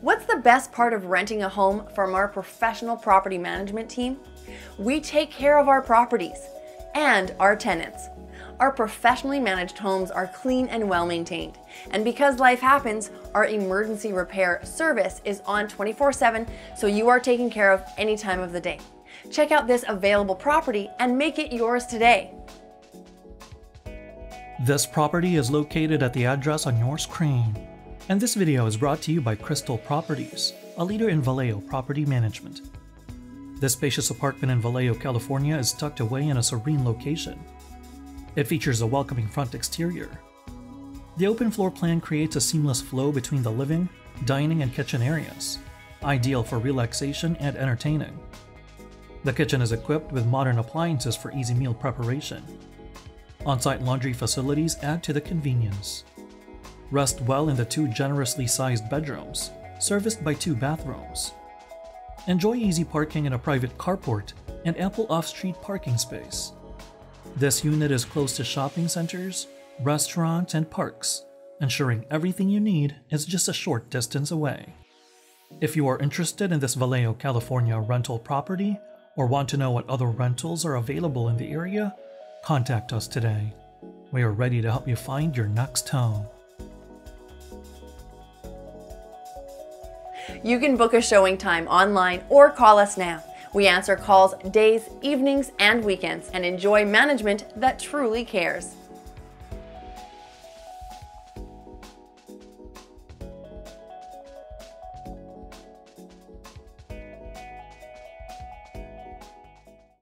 What's the best part of renting a home from our professional property management team? We take care of our properties and our tenants. Our professionally managed homes are clean and well maintained. And because life happens, our emergency repair service is on 24 7, so you are taken care of any time of the day. Check out this available property and make it yours today. This property is located at the address on your screen. And this video is brought to you by Krystle Properties, a leader in Vallejo property management. This spacious apartment in Vallejo, California is tucked away in a serene location. It features a welcoming front exterior. The open floor plan creates a seamless flow between the living, dining, and kitchen areas, ideal for relaxation and entertaining. The kitchen is equipped with modern appliances for easy meal preparation. On-site laundry facilities add to the convenience. Rest well in the two generously sized bedrooms, serviced by two bathrooms. Enjoy easy parking in a private carport and ample off-street parking space. This unit is close to shopping centers, restaurants, and parks, ensuring everything you need is just a short distance away. If you are interested in this Vallejo, California rental property or want to know what other rentals are available in the area, contact us today. We are ready to help you find your next home. You can book a showing time online or call us now. We answer calls days, evenings, and weekends and enjoy management that truly cares.